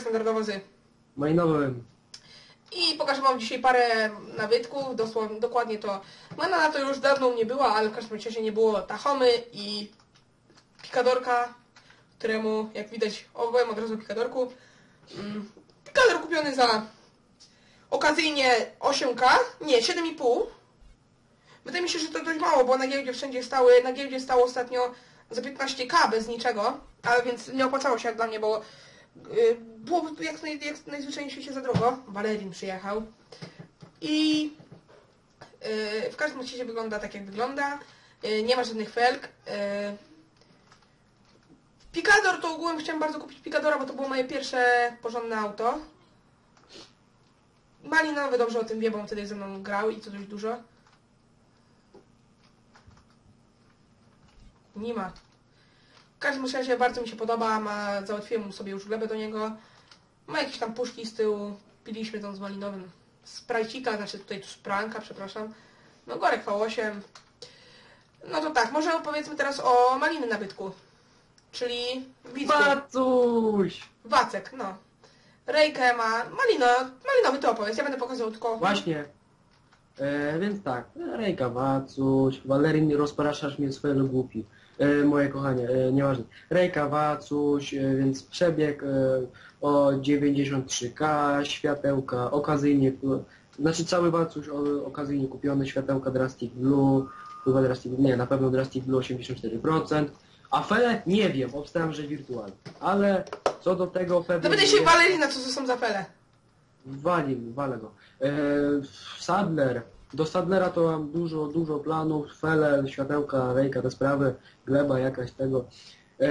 standardowo z. Malinowym. I pokażę wam dzisiaj parę nabytków, dosłownie, dokładnie to. Manana to już dawno u mnie była, ale w każdym razie nie było Tahomy i Pikadorka, któremu, jak widać, obowiem od razu Pikadorku. Mm, Pikador kupiony za okazyjnie 8K, nie, 7,5. Wydaje mi się, że to dość mało, bo na giełdzie wszędzie stały, na giełdzie stało ostatnio za 15K bez niczego, ale więc nie opłacało się jak dla mnie, bo było po prostu jak, naj, jak najzwyczajniej w świecie za drogo. Walerin przyjechał. I y, w każdym razie wygląda tak jak wygląda. Y, nie ma żadnych felg. Y, Picador to ogółem chciałem bardzo kupić Picadora, bo to było moje pierwsze porządne auto. Malinowy dobrze o tym wie, bo on wtedy ze mną grał i to dość dużo. Nie ma. W każdym razie bardzo mi się podoba, ma, załatwiłem mu sobie już glebę do niego. Ma jakieś tam puszki z tyłu, piliśmy tą z malinowym. Sprajcika, znaczy tutaj tu spranka, przepraszam. No Gorek V8. No to tak, może opowiedzmy teraz o maliny nabytku. Czyli Wicku. Macuś! Wacek, no. Rejkę ma. Malino, malinowy to opowiedz, ja będę pokazywał tylko... Właśnie. E, więc tak, Rejka Wacuś, Walerin rozpraszasz mnie swojego głupi. E, moje kochanie, e, nieważne. Rejka Wacuś, e, więc przebieg o 93K, światełka okazyjnie, znaczy cały Wacuś okazyjnie kupiony, światełka Drastic Blue, chyba Drastic nie, na pewno Drastic Blue 84%. A Fele nie wiem, obstałem, że wirtualny. Ale co do tego pewnie... Zapytaj się Walerina, co to są za pele. Wali, walę go. Sadler. Do Sadlera to mam dużo, dużo planów. Fele, światełka, rejka, te sprawy, gleba jakaś tego. E,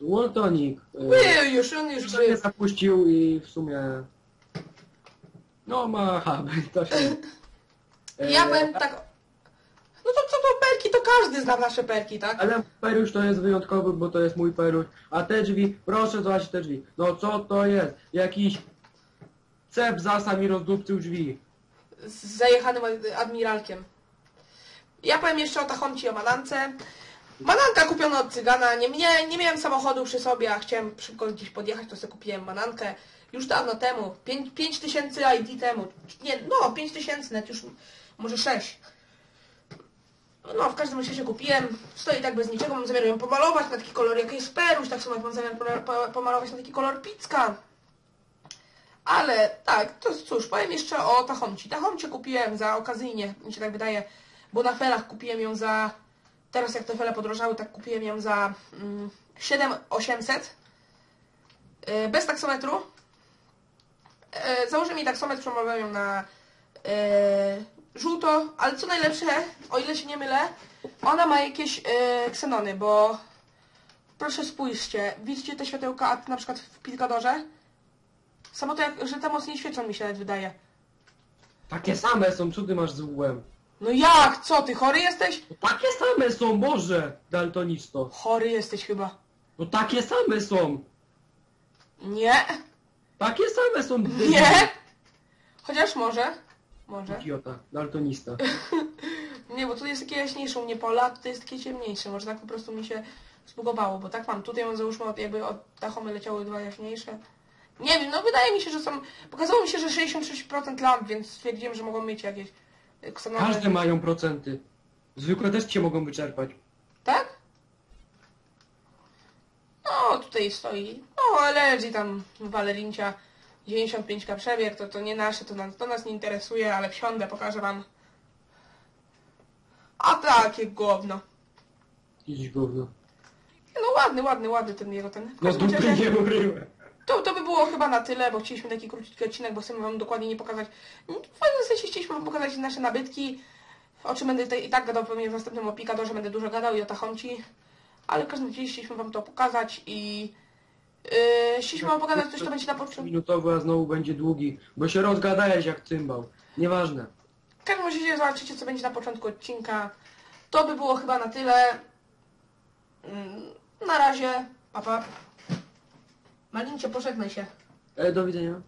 Waltonik. E, Był już, on już mnie był. zapuścił i w sumie... No ma hub, to się... E, Ja powiem tak... No to co to perki, to każdy zna nasze perki, tak? Ale perusz to jest wyjątkowy, bo to jest mój perusz. A te drzwi, proszę zobaczyć te drzwi. No co to jest? Jakiś cep zasa mi rozdupcył drzwi. Z zajechanym admiralkiem. Ja powiem jeszcze o Tachomci, o Manance. Mananka kupiona od cygana. Nie, nie, nie miałem samochodu przy sobie, a chciałem szybko gdzieś podjechać, to sobie kupiłem Manankę. Już dawno temu, 5000 ID temu. Nie, no 5000 net, już może 6. No, w każdym razie kupiłem. Stoi tak bez niczego. Mam zamiar ją pomalować na taki kolor jak jest Peruś. Tak samo jak mam zamiar po- po- pomalować na taki kolor Picka. Ale tak, to cóż, powiem jeszcze o Tachomci. Tachomcie kupiłem za okazyjnie, mi się tak wydaje, bo na felach kupiłem ją za, teraz jak te fele podrożały, tak kupiłem ją za mm, 7800 yy, bez taksometru. Yy, założyłem jej taksometr, przemawiałem ją na yy, żółto, ale co najlepsze, o ile się nie mylę, ona ma jakieś yy, ksenony, bo proszę spójrzcie, widzicie te światełka na przykład w Picadorze? Samo to, jak, że te mocniej świecą mi się nawet wydaje. Takie same są, co ty masz z łbem? No jak? Co, ty chory jesteś? No takie same są, Boże, daltonisto. Chory jesteś chyba. No takie same są. Nie. Takie same są. Nie. Chociaż może. Może. Idiota, daltonista. Nie, bo tu jest takie jaśniejsze u mnie pola, a tutaj jest takie ciemniejsze. Może tak po prostu mi się zbugowało, bo tak mam. Tutaj mam załóżmy od, jakby od tachomy leciały dwa jaśniejsze. Nie wiem, no wydaje mi się, że są... Pokazało mi się, że 66% lamp, więc stwierdziłem, że mogą mieć jakieś y, ksenowe... Każde mają procenty. Zwykłe też cię mogą wyczerpać. Tak? No, tutaj stoi. No, LG tam Walerincia 95k przebieg, to, to nie nasze, to nas, to nas nie interesuje, ale wsiądę, pokażę wam. A takie gówno. Idź gówno. No ładny, ładny, ładny ten jego ten. No dupy nie uryłem. To, to by było chyba na tyle, bo chcieliśmy taki krótki odcinek, bo chcemy wam dokładnie nie pokazać. W pewnym sensie chcieliśmy wam pokazać nasze nabytki. O czym będę tutaj i tak gadał pewnie w następnym opikadorze, będę dużo gadał i o Tachomci. Ale w każdym razie chcieliśmy wam to pokazać i yy, chcieliśmy wam pokazać coś, co będzie na początku. Minutowy, a znowu będzie długi, bo się rozgadałeś jak cymbał. Nieważne. W każdym razie zobaczycie, co będzie na początku odcinka. To by było chyba na tyle. Mm, Na razie. Papa. Pa. Malincie, pożegnaj się. E, do widzenia.